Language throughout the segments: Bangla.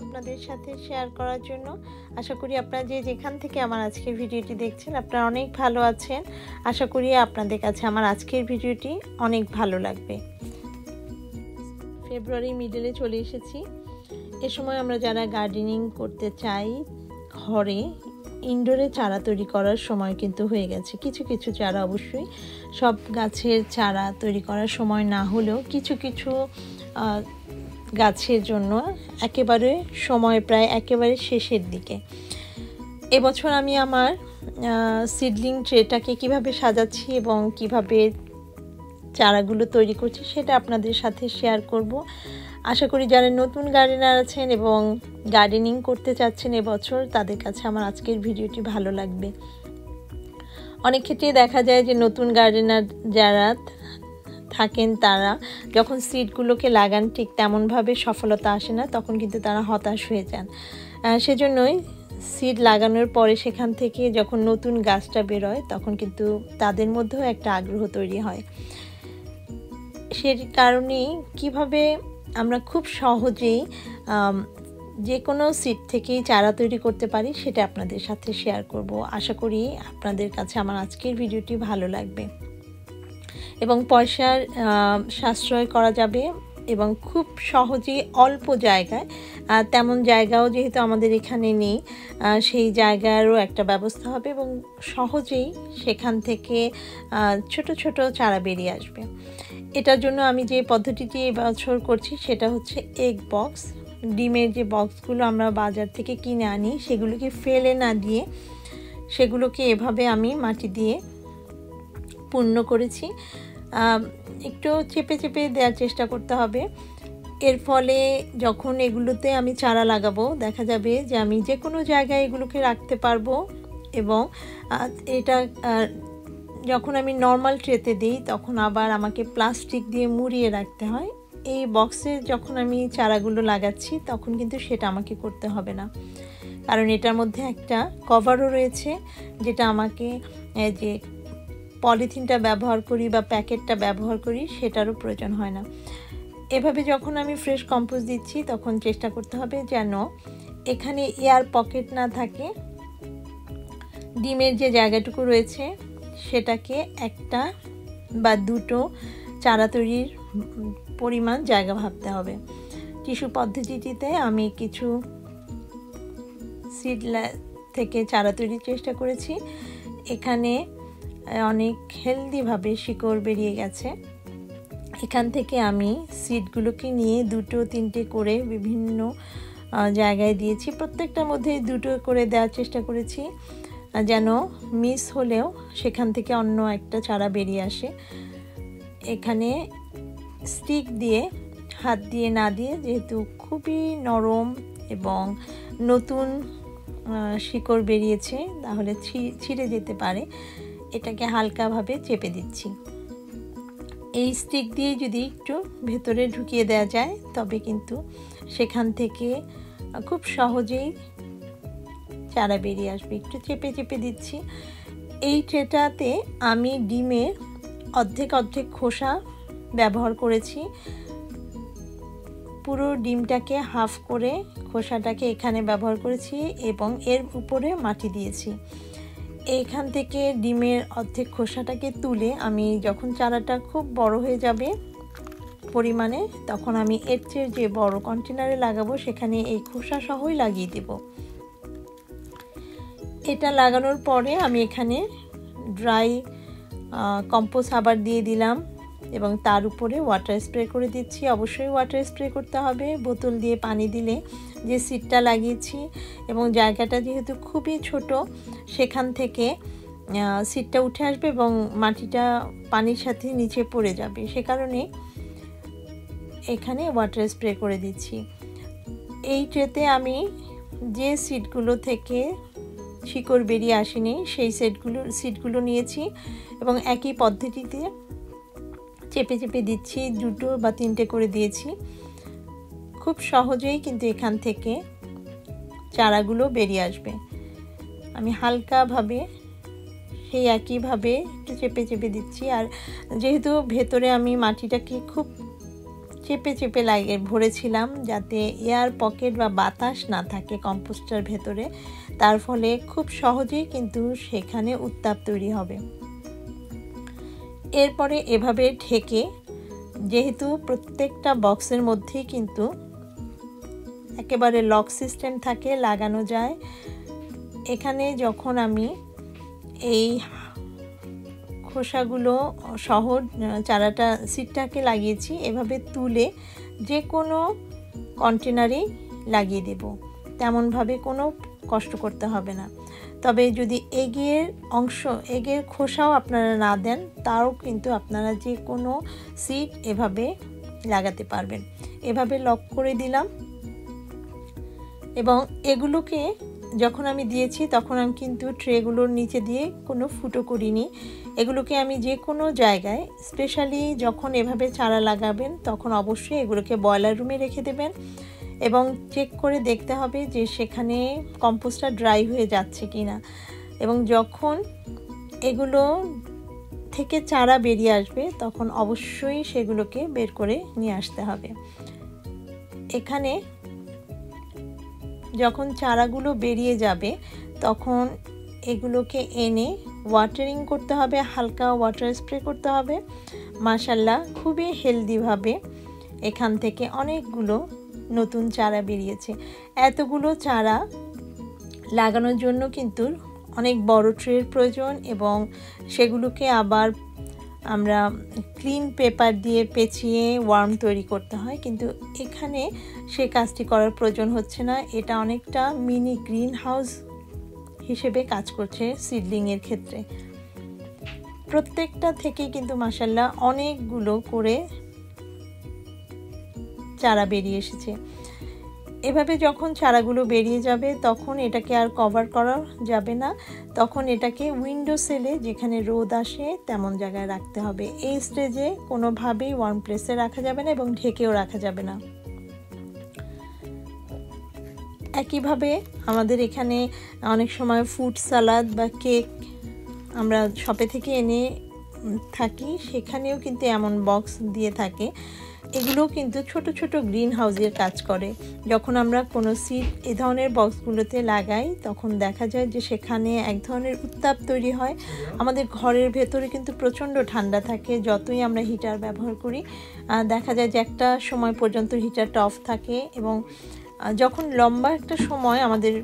আপনাদের সাথে শেয়ার করার জন্য। আশা করি আপনারা যে যেখান থেকে আমার আজকের ভিডিওটি দেখছেন, আপনারা অনেক ভালো আছেন। আশা করি আপনাদের কাছে আমার আজকের ভিডিওটি অনেক ভালো লাগবে। ফেব্রুয়ারি মিডলে চলে এসেছি। এ সময় আমরা যারা গার্ডেনিং করতে চাই, ঘরে ইনডোরে চারা তৈরি করার সময় কিন্তু হয়ে গেছে। কিছু কিছু চারা অবশ্যই সব গাছের চারা তৈরি করার সময় না হলেও কিছু কিছু গাছের জন্য একেবারে সময় প্রায় একেবারে শেষের দিকে। এবছর আমি আমার সিডলিং ট্রেটাকে কীভাবে সাজাচ্ছি এবং কীভাবে চারাগুলো তৈরি করছি সেটা আপনাদের সাথে শেয়ার করব। আশা করি যারা নতুন গার্ডেনার আছেন এবং গার্ডেনিং করতে চাচ্ছেন এবছর, তাদের কাছে আমার আজকের ভিডিওটি ভালো লাগবে। অনেক ক্ষেত্রে দেখা যায় যে নতুন গার্ডেনার যারা থাকেন তারা, যখন সিডগুলোকে লাগান ঠিক তেমনভাবে সফলতা আসে না, তখন কিন্তু তারা হতাশ হয়ে যান। সেজন্যই সিড লাগানোর পরে সেখান থেকে যখন নতুন গাছটা বেরোয়, তখন কিন্তু তাদের মধ্যেও একটা আগ্রহ তৈরি হয়। সে কারণেই কীভাবে আমরা খুব সহজেই যে কোনো সিট থেকেই চারা তৈরি করতে পারি, সেটা আপনাদের সাথে শেয়ার করব। আশা করি আপনাদের কাছে আমার আজকের ভিডিওটি ভালো লাগবে। এবং পয়সার সাশ্রয় করা যাবে এবং খুব সহজেই অল্প জায়গায় তেমন জায়গাও যেহেতু আমাদের এখানে নেই সেই জায়গারও একটা ব্যবস্থা হবে এবং সহজেই সেখান থেকে ছোট ছোট চারা বেরিয়ে আসবে। এটার জন্য আমি যে পদ্ধতিটি এবছর করছি সেটা হচ্ছে এগ বক্স ডিমের যে বক্সগুলো আমরা বাজার থেকে কিনে আনি, সেগুলোকে ফেলে না দিয়ে সেগুলোকে এভাবে আমি মাটি দিয়ে পূর্ণ করেছি। একটু চেপে চেপে দেওয়ার চেষ্টা করতে হবে। এর ফলে যখন এগুলোতে আমি চারা লাগাবো, দেখা যাবে যে আমি যে কোনো জায়গায় এগুলোকে রাখতে পারব এবং এটা যখন আমি নর্মাল ট্রেতে দিই, তখন আবার আমাকে প্লাস্টিক দিয়ে মুড়িয়ে রাখতে হয়। এই বক্সে যখন আমি চারাগুলো লাগাচ্ছি, তখন কিন্তু সেটা আমাকে করতে হবে না। কারণ এটার মধ্যে একটা কভারও রয়েছে, যেটা আমাকে যে পলিথিনটা ব্যবহার করি বা প্যাকেটটা ব্যবহার করি, সেটারও প্রয়োজন হয় না। এভাবে যখন আমি ফ্রেশ কম্পোজ দিচ্ছি, তখন চেষ্টা করতে হবে যেন এখানে এয়ার পকেট না থাকে। ডিমের যে জায়গাটুকু রয়েছে, সেটাকে একটা বা দুটো চারা তৈরির পরিমাণ জায়গা ভাবতে হবে। টিস্যু পদ্ধতিটিতে আমি কিছু সিড থেকে চারা তৈরির চেষ্টা করেছি। এখানে অনেক হেলদিভাবে শিকড় বেরিয়ে গেছে। এখান থেকে আমি সিডগুলোকে নিয়ে দুটো, তিনটে করে বিভিন্ন জায়গায় দিয়েছি। প্রত্যেকটার মধ্যে দুটো করে দেওয়ার চেষ্টা করেছি যেন মিস হলেও সেখান থেকে অন্য একটা চারা বেরিয়ে আসে। এখানে স্টিক দিয়ে, হাত দিয়ে না দিয়ে যেহেতু খুবই নরম এবং নতুন শিকড় বেরিয়েছে, তাহলে ছিঁড়ে যেতে পারে। এটাকে হালকাভাবে চেপে দিচ্ছি। এই স্টিক দিয়ে যদি একটু ভেতরে ঢুকিয়ে দেওয়া যায়, তবে কিন্তু সেখান থেকে খুব সহজেই চারা বেরিয়ে আসবে। একটু চেপে চেপে দিচ্ছি। এই ট্রেটাতে আমি ডিমের অর্ধেক অর্ধেক খোসা ব্যবহার করেছি। পুরো ডিমটাকে হাফ করে খোসাটাকে এখানে ব্যবহার করেছি এবং এর উপরে মাটি দিয়েছি। এইখান থেকে ডিমের অর্ধেক খোসাটাকে তুলে আমি যখন চারাটা খুব বড় হয়ে যাবে পরিমাণে, তখন আমি এর চেয়ে যে বড় কন্টেনারে লাগাবো সেখানে এই খোসা সহই লাগিয়ে দেব। এটা লাগানোর পরে আমি এখানে ড্রাই কম্পোস্ট আবার দিয়ে দিলাম এবং তার উপরে ওয়াটার স্প্রে করে দিচ্ছি। অবশ্যই ওয়াটার স্প্রে করতে হবে, বোতল দিয়ে পানি দিলে। যে সিটটা লাগিয়েছি এবং জায়গাটা যেহেতু খুবই ছোট, সেখান থেকে সিটটা উঠে আসবে এবং মাটিটা পানির সাথে নিচে পড়ে যাবে। সে কারণে এখানে ওয়াটার স্প্রে করে দিচ্ছি। এই ট্রেতে আমি যে সিটগুলো থেকে শিকড় বেরিয়ে আসেনি, সেই সেটগুলো, সিটগুলো নিয়েছি এবং একই পদ্ধতিতে চেপে চেপে দিচ্ছি, দুটো বা তিনটে করে দিয়েছি। খুব সহজেই কিন্তু এখান থেকে চারাগুলো বেরিয়ে আসবে। আমি হালকাভাবে, সেই একইভাবে একটু চেপে চেপে দিচ্ছি। আর যেহেতু ভেতরে আমি মাটিটাকে খুব চেপে চেপে লাগে ভরেছিলাম যাতে এয়ার পকেট বা বাতাস না থাকে কম্পোস্টার ভেতরে, তার ফলে খুব সহজেই কিন্তু সেখানে উত্তাপ তৈরি হবে। এরপরে এভাবে ঢেকে, যেহেতু প্রত্যেকটা বক্সের মধ্যেই কিন্তু একেবারে লক সিস্টেম থাকে, লাগানো যায়। এখানে যখন আমি এই খোসাগুলো সহ, চারাটা, সিটটাকে লাগিয়েছি, এভাবে তুলে যে কোনো কন্টেনারেই লাগিয়ে দেব। তেমনভাবে কোনো কষ্ট করতে হবে না। তবে যদি এগের অংশ, এগের খোসাও আপনারা না দেন, তাও কিন্তু আপনারা যে কোনো সিট এভাবে লাগাতে পারবেন। এভাবে লক করে দিলাম। এবং এগুলোকে যখন আমি দিয়েছি, তখন আমি কিন্তু ট্রেগুলোর নিচে দিয়ে কোনো ফুটো করিনি। এগুলোকে আমি যে কোনো জায়গায়, স্পেশালি যখন এভাবে চারা লাগাবেন, তখন অবশ্যই এগুলোকে বয়লার রুমে রেখে দেবেন এবং চেক করে দেখতে হবে যে সেখানে কম্পোস্টটা ড্রাই হয়ে যাচ্ছে কি না এবং যখন এগুলো থেকে চারা বেরিয়ে আসবে, তখন অবশ্যই সেগুলোকে বের করে নিয়ে আসতে হবে। এখানে যখন চারাগুলো বেরিয়ে যাবে, তখন এগুলোকে এনে ওয়াটারিং করতে হবে, হালকা ওয়াটার স্প্রে করতে হবে। মাসাল্লাহ খুবই হেলদিভাবে এখান থেকে অনেকগুলো নতুন চারা বেরিয়েছে। এতগুলো চারা লাগানোর জন্য কিন্তু অনেক বড় ট্রের প্রয়োজন এবং সেগুলোকে আবার আমরা ক্লিন পেপার দিয়ে পেঁচিয়ে ওয়ার্ম তৈরি করতে হয়, কিন্তু এখানে সে কাজটি করার প্রয়োজন হচ্ছে না। এটা অনেকটা মিনি গ্রিন হাউস হিসেবে কাজ করছে সিডলিংয়ের ক্ষেত্রে। প্রত্যেকটা থেকে কিন্তু মাসাল্লাহ অনেকগুলো করে চারা বেরিয়ে এসেছে। এভাবে যখন চারাগুলো বেরিয়ে যাবে, তখন এটাকে আর কভার করা যাবে না। তখন এটাকে উইন্ডো সেলে যেখানে রোদ আসে তেমন জায়গায় রাখতে হবে। এই স্টেজে কোনোভাবেই ওয়ার্ম প্লেসে রাখা যাবে না এবং ঢেকেও রাখা যাবে না। একইভাবে আমাদের এখানে অনেক সময় ফুড সালাদ বা কেক আমরা শপে থেকে এনে থাকি, সেখানেও কিন্তু এমন বক্স দিয়ে থাকে। এগুলো কিন্তু ছোট ছোট গ্রিন হাউসের কাজ করে। যখন আমরা কোনো সিট এ ধরনের বক্সগুলোতে লাগাই, তখন দেখা যায় যে সেখানে এক ধরনের উত্তাপ তৈরি হয়। আমাদের ঘরের ভেতরে কিন্তু প্রচণ্ড ঠান্ডা থাকে, যতই আমরা হিটার ব্যবহার করি। দেখা যায় যে একটা সময় পর্যন্ত হিটারটা অফ থাকে এবং যখন লম্বা একটা সময় আমাদের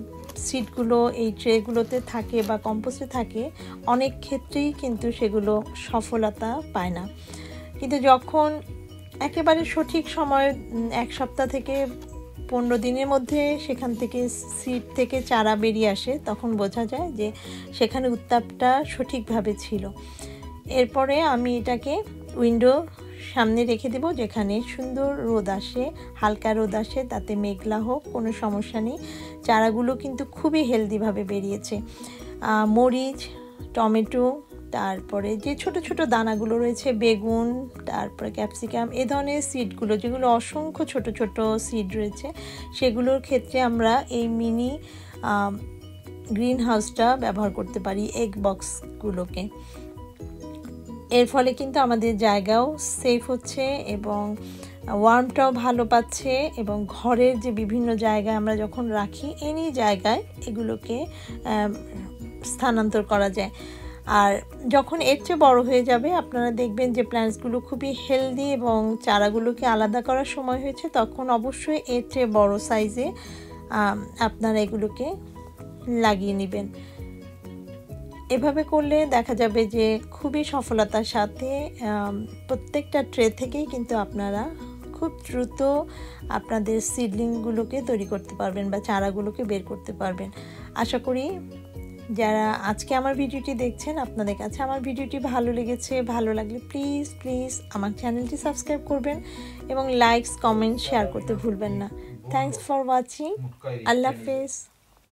সিটগুলো এই ট্রেগুলোতে থাকে বা কম্পোস্টে থাকে, অনেক ক্ষেত্রেই কিন্তু সেগুলো সফলতা পায় না। কিন্তু যখন একেবারে সঠিক সময় এক সপ্তাহ থেকে পনেরো দিনের মধ্যে সেখান থেকে সিট থেকে চারা বেরিয়ে আসে, তখন বোঝা যায় যে সেখানে উত্তাপটা সঠিকভাবে ছিল। এরপরে আমি এটাকে উইন্ডো সামনে রেখে দেব যেখানে সুন্দর রোদ আসে, হালকা রোদ আসে, তাতে মেঘলা হোক, কোনো সমস্যা নেই। চারাগুলো কিন্তু খুবই হেলদিভাবে বেরিয়েছে। মরিচ, টমেটো, তারপরে যে ছোট ছোট দানাগুলো রয়েছে, বেগুন, তারপরে ক্যাপসিকাম, এ ধরনের সিডগুলো যেগুলো অসংখ্য ছোট ছোট সিড রয়েছে, সেগুলোর ক্ষেত্রে আমরা এই মিনি গ্রিন হাউসটা ব্যবহার করতে পারি এগ বক্সগুলোকে এর ফলে কিন্তু আমাদের জায়গাও সেফ হচ্ছে এবং ওয়ার্মটাও ভালো পাচ্ছে এবং ঘরের যে বিভিন্ন জায়গায় আমরা যখন রাখি এনি জায়গায় এগুলোকে স্থানান্তর করা যায়। আর যখন এর চেয়ে বড়ো হয়ে যাবে, আপনারা দেখবেন যে প্ল্যান্টসগুলো খুবই হেলদি এবং চারাগুলোকে আলাদা করার সময় হয়েছে, তখন অবশ্যই এর চেয়ে বড়ো সাইজে আপনারা এগুলোকে লাগিয়ে নেবেন। এভাবে করলে দেখা যাবে যে খুবই সফলতার সাথে প্রত্যেকটা ট্রে থেকেই কিন্তু আপনারা খুব দ্রুত আপনাদের সিডলিংগুলোকে তৈরি করতে পারবেন বা চারাগুলোকে বের করতে পারবেন। আশা করি যারা আজকে আমার ভিডিওটি দেখছেন আপনাদের কাছে আমার ভিডিওটি ভালো লেগেছে ভালো লাগলে প্লিজ প্লিজ আমার চ্যানেলটি সাবস্ক্রাইব করবেন এবং লাইকস কমেন্ট শেয়ার করতে ভুলবেন না। থ্যাংকস ফর ওয়াচিং আল্লাহ হাফেজ।